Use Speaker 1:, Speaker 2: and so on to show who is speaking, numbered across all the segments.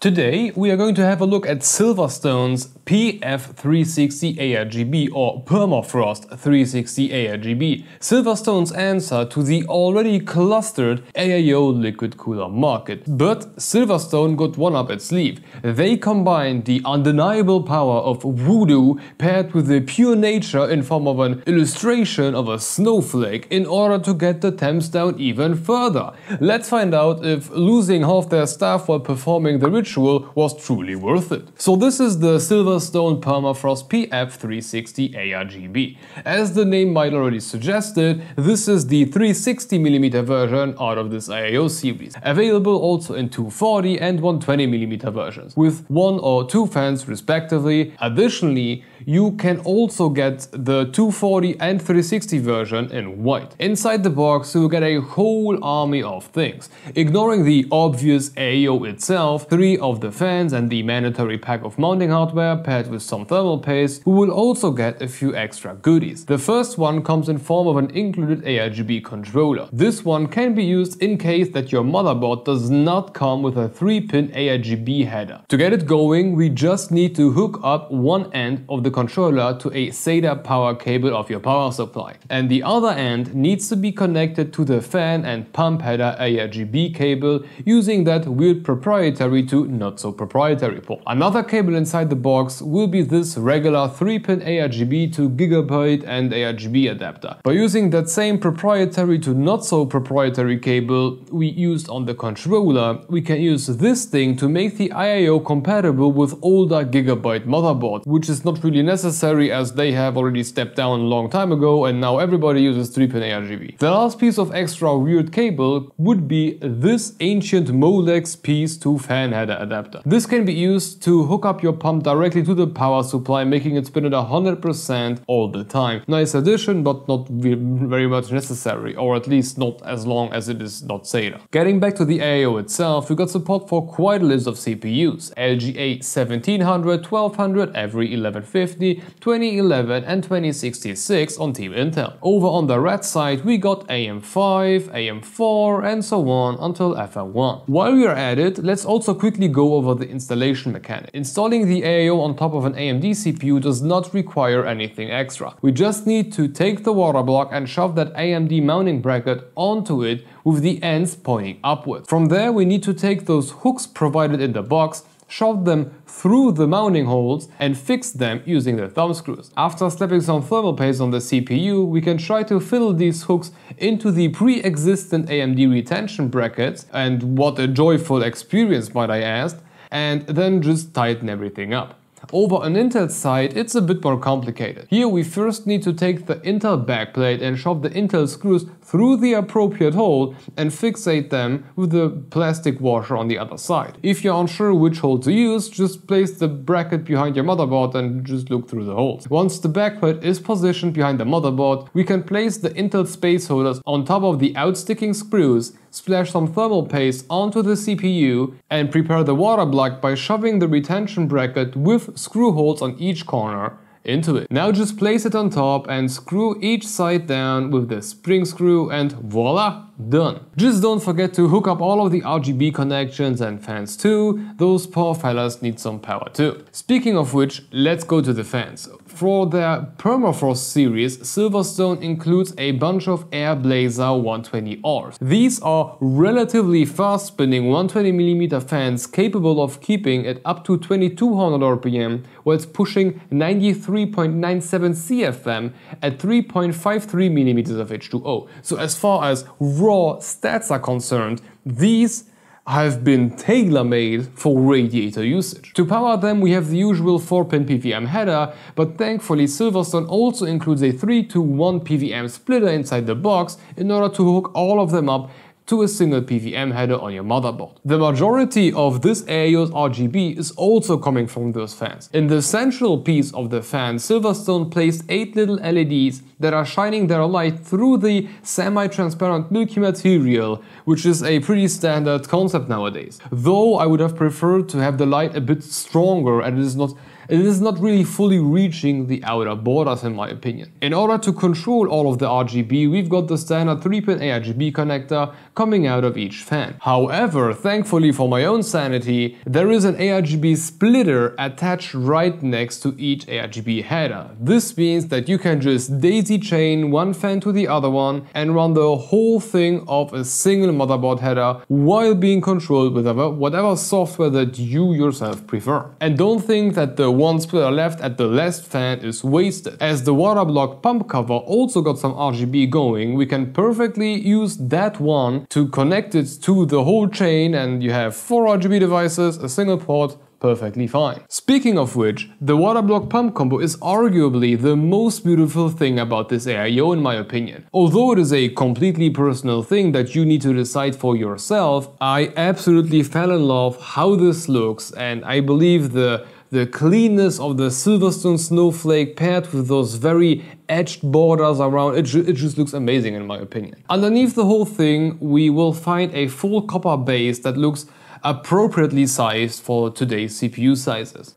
Speaker 1: Today we are going to have a look at Silverstone's PF360 ARGB or Permafrost 360 ARGB, Silverstone's answer to the already clustered AIO liquid cooler market. But Silverstone got one up its sleeve. They combined the undeniable power of voodoo paired with the pure nature in form of an illustration of a snowflake in order to get the temps down even further. Let's find out if losing half their staff while performing the ritual ritual was truly worth it. So this is the Silverstone Permafrost PF360 ARGB. As the name might already suggested, this is the 360mm version out of this AIO series, available also in 240 and 120mm versions, with one or two fans respectively. Additionally, you can also get the 240 and 360 version in white. Inside the box you will get a whole army of things. Ignoring the obvious AIO itself, three of the fans and the mandatory pack of mounting hardware paired with some thermal paste, we will also get a few extra goodies. The first one comes in form of an included ARGB controller. This one can be used in case that your motherboard does not come with a 3-pin ARGB header. To get it going, we just need to hook up one end of the controller to a SATA power cable of your power supply. And the other end needs to be connected to the fan and pump header ARGB cable using that weird proprietary to not so proprietary port. Another cable inside the box will be this regular 3-pin ARGB to Gigabyte and ARGB adapter. By using that same proprietary to not so proprietary cable we used on the controller, we can use this thing to make the AIO compatible with older Gigabyte motherboard, which is not really necessary as they have already stepped down a long time ago and now everybody uses 3-pin ARGB. The last piece of extra weird cable would be this ancient Molex piece to fan header adapter. This can be used to hook up your pump directly to the power supply, making it spin at 100% all the time. Nice addition, but not very much necessary, or at least not as long as it is not SATA. Getting back to the AIO itself, we got support for quite a list of CPUs. LGA 1700, 1200, every 1150, 2011 and 2066 on Team Intel. Over on the red side, we got AM5, AM4 and so on until FL1. While we are at it, let's also quickly go over the installation mechanic. Installing the AIO on top of an AMD CPU does not require anything extra. We just need to take the water block and shove that AMD mounting bracket onto it with the ends pointing upwards. From there we need to take those hooks provided in the box shove them through the mounting holes and fix them using the thumb screws. After slapping some thermal paste on the CPU, we can try to fill these hooks into the pre-existent AMD retention brackets, and what a joyful experience might I add, and then just tighten everything up. Over on Intel's side, it's a bit more complicated. Here we first need to take the Intel backplate and shove the Intel screws through the appropriate hole and fixate them with the plastic washer on the other side. If you're unsure which hole to use, just place the bracket behind your motherboard and just look through the holes. Once the backplate is positioned behind the motherboard, we can place the Intel space holders on top of the outsticking screws splash some thermal paste onto the CPU and prepare the water block by shoving the retention bracket with screw holes on each corner into it. Now just place it on top and screw each side down with the spring screw and voila, done. Just don't forget to hook up all of the RGB connections and fans too, those poor fellas need some power too. Speaking of which, let's go to the fans. For their Permafrost series, Silverstone includes a bunch of Air Blazer 120Rs. These are relatively fast spinning 120mm fans capable of keeping at up to 2200 RPM whilst pushing 93.97 CFM at 3.53mm of H2O. So as far as raw stats are concerned, these have been tailor-made for radiator usage. To power them we have the usual 4-pin PWM header, but thankfully Silverstone also includes a 3 to 1 PWM splitter inside the box in order to hook all of them up to a single PWM header on your motherboard. The majority of this AIO's RGB is also coming from those fans. In the central piece of the fan, Silverstone placed 8 little LEDs that are shining their light through the semi-transparent milky material, which is a pretty standard concept nowadays. Though I would have preferred to have the light a bit stronger and it is not it is not really fully reaching the outer borders in my opinion. In order to control all of the RGB, we've got the standard 3-pin ARGB connector coming out of each fan. However, thankfully for my own sanity, there is an ARGB splitter attached right next to each ARGB header. This means that you can just daisy chain one fan to the other one and run the whole thing off a single motherboard header while being controlled with whatever software that you yourself prefer. And don't think that the one splitter left at the last fan is wasted. As the water block pump cover also got some RGB going, we can perfectly use that one to connect it to the whole chain and you have four RGB devices, a single port, perfectly fine. Speaking of which, the water block pump combo is arguably the most beautiful thing about this AIO in my opinion. Although it is a completely personal thing that you need to decide for yourself, I absolutely fell in love how this looks and I believe the the cleanness of the Silverstone snowflake paired with those very edged borders around, it, it just looks amazing in my opinion. Underneath the whole thing, we will find a full copper base that looks appropriately sized for today's CPU sizes.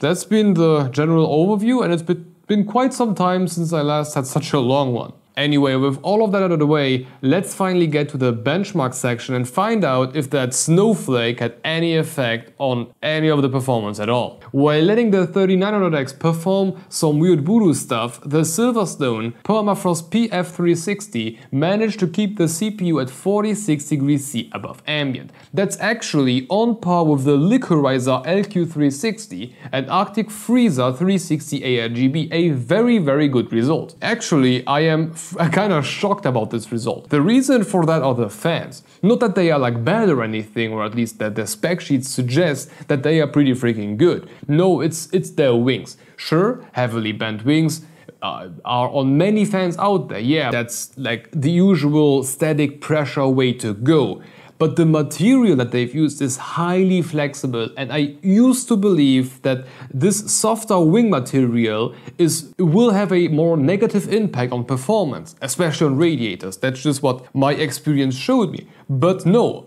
Speaker 1: That's been the general overview and it's been quite some time since I last had such a long one. Anyway, with all of that out of the way, let's finally get to the benchmark section and find out if that snowflake had any effect on any of the performance at all. While letting the 3900X perform some weird voodoo stuff, the Silverstone Permafrost PF360 managed to keep the CPU at 46 degrees C above ambient. That's actually on par with the LiQuRizer LQ360 and Arctic Freezer 360 ARGB, a very very good result. Actually, I am kind of shocked about this result. The reason for that are the fans. Not that they are like bad or anything, or at least that the spec sheets suggest that they are pretty freaking good. No, it's, it's their wings. Sure, heavily bent wings, uh, are on many fans out there. Yeah, that's like the usual static pressure way to go but the material that they've used is highly flexible and I used to believe that this softer wing material is will have a more negative impact on performance, especially on radiators. That's just what my experience showed me. But no,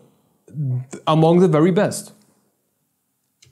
Speaker 1: among the very best.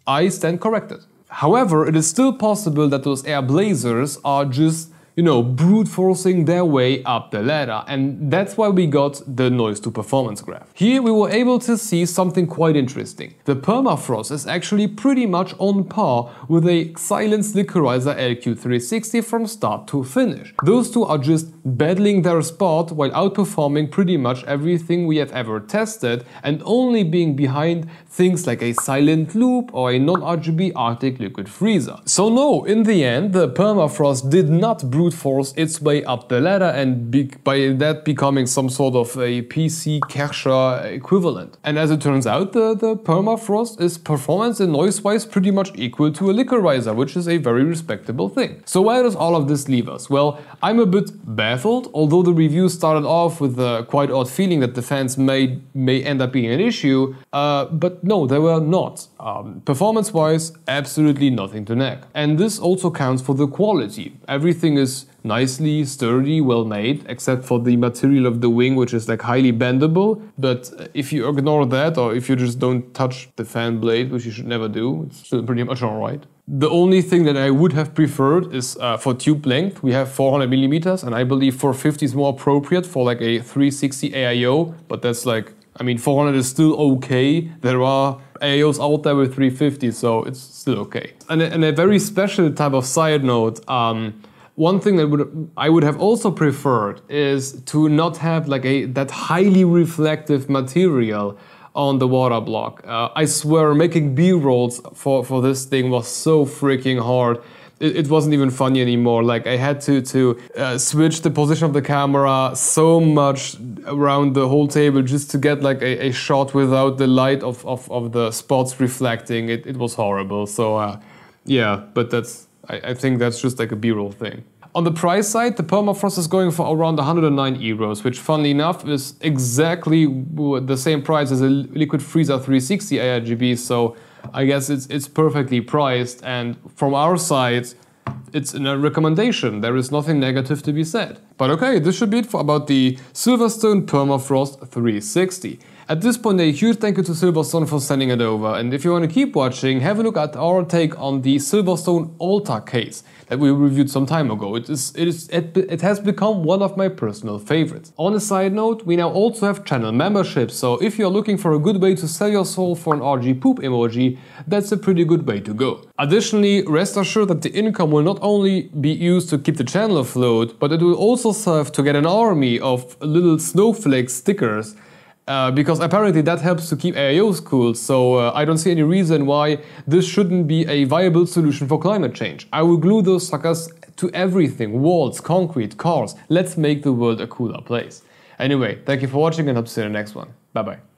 Speaker 1: I stand corrected. However, it is still possible that those air blazers are just you know, brute forcing their way up the ladder. And that's why we got the noise to performance graph. Here we were able to see something quite interesting. The permafrost is actually pretty much on par with a Xilence LiQuRizer LQ360 from start to finish. Those two are just battling their spot while outperforming pretty much everything we have ever tested and only being behind things like a silent loop or a non-RGB Arctic liquid freezer. So no, in the end, the permafrost did not brute force its way up the ladder and by that becoming some sort of a PC Kershaw equivalent. And as it turns out, the, the permafrost is performance and noise-wise pretty much equal to a LiQuRizer, which is a very respectable thing. So where does all of this leave us? Well, I'm a bit baffled, although the review started off with a quite odd feeling that the fans may, may end up being an issue, uh, but no, they were not. Um, Performance-wise, absolutely nothing to nag. And this also counts for the quality. Everything is nicely, sturdy, well made, except for the material of the wing, which is like highly bendable. But if you ignore that, or if you just don't touch the fan blade, which you should never do, it's still pretty much alright. The only thing that I would have preferred is uh, for tube length, we have 400 millimeters, and I believe 450 is more appropriate for like a 360 AIO, but that's like I mean, 400 is still okay. There are AOs out there with 350, so it's still okay. And a, and a very special type of side note, um, one thing that would I would have also preferred is to not have like a that highly reflective material on the water block. Uh, I swear, making B-rolls for, for this thing was so freaking hard it, it, wasn't even funny anymore. Like I had to to uh, switch the position of the camera so much around the whole table just to get like a, a shot without the light of, of, of the spots reflecting. It, it was horrible. So uh, yeah, but that's I, I think that's just like a B-roll thing. On the price side, the Permafrost is going for around 109 euros, which funnily enough is exactly the same price as a Liquid Freezer 360 ARGB, so I guess it's, it's perfectly priced and from our side, it's a recommendation. There is nothing negative to be said. But okay, this should be it for about the Silverstone Permafrost 360. At this point, a huge thank you to Silverstone for sending it over, and if you want to keep watching, have a look at our take on the Silverstone Alta case that we reviewed some time ago. It, is, it, is, it, it has become one of my personal favorites. On a side note, we now also have channel memberships, so if you're looking for a good way to sell your soul for an RG poop emoji, that's a pretty good way to go. Additionally, rest assured that the income will not only be used to keep the channel afloat, but it will also serve to get an army of little snowflake stickers uh, because apparently that helps to keep AIOs cool, so uh, I don't see any reason why this shouldn't be a viable solution for climate change. I will glue those suckers to everything, walls, concrete, cars. Let's make the world a cooler place. Anyway, thank you for watching and hope to see you in the next one. Bye bye.